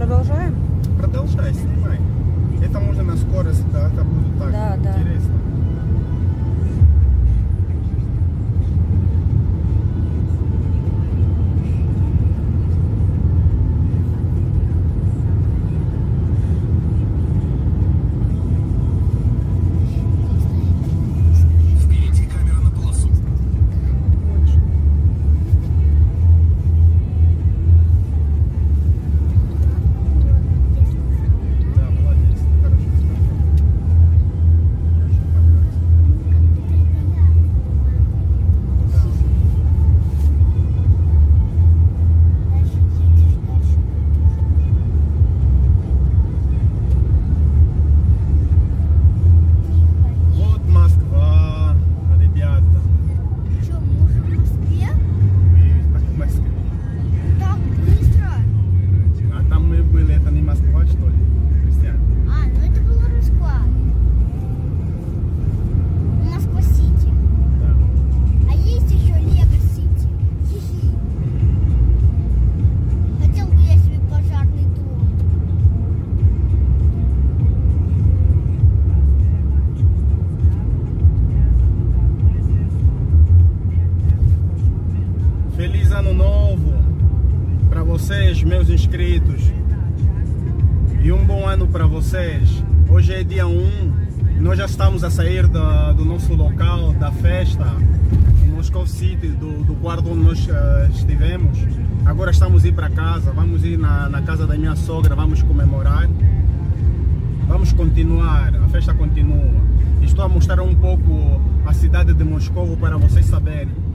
Продолжаем? Продолжай, снимай. Это можно на скорость, да, это будет так да, интересно. Да. Vocês, meus inscritos. E um bom ano para vocês. Hoje é dia 1. Nós já estamos a sair do, do nosso local, da festa, no Moscow City, do, do quarto onde nós uh, estivemos. Agora estamos ir para casa. Vamos ir na, na casa da minha sogra, vamos comemorar. Vamos continuar, a festa continua. Estou a mostrar um pouco a cidade de Moscou para vocês saberem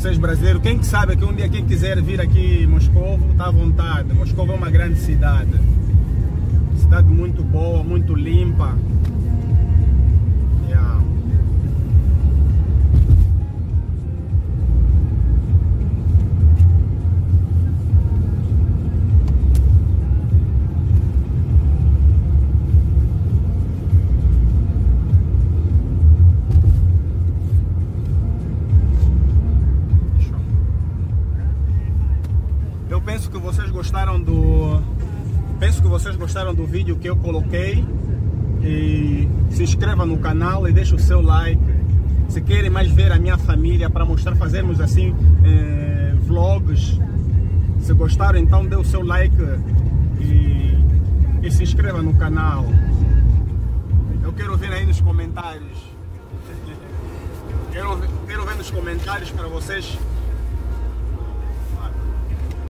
vocês brasileiros, quem sabe que um dia quem quiser vir aqui em Moscou, está à vontade. Moscou é uma grande cidade. Cidade muito boa, muito limpa. Penso que vocês gostaram do penso que vocês gostaram do vídeo que eu coloquei. E se inscreva no canal e deixe o seu like. Se querem mais ver a minha família para mostrar fazermos assim eh, vlogs. Se gostaram então dê o seu like e, e se inscreva no canal. Eu quero ver aí nos comentários. Quero, quero ver nos comentários para vocês